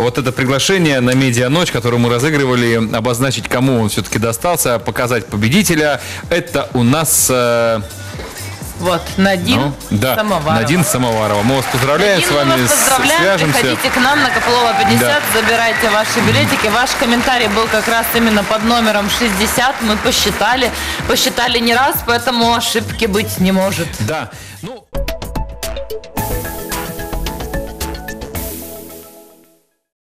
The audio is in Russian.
вот это приглашение на медиа-ночь, которую мы разыгрывали, обозначить, кому он все-таки достался, показать победителя. Это у нас... э, Вот, Надин ну, да, Самоварова. Надин Самоварова. Мы вас поздравляем Надин, с вами, мы вас с- поздравляем. свяжемся. Приходите к нам на Копылова 50, Да. забирайте ваши билетики. Ваш комментарий был как раз именно под номером 60. Мы посчитали, посчитали не раз, поэтому ошибки быть не может. Да, ну...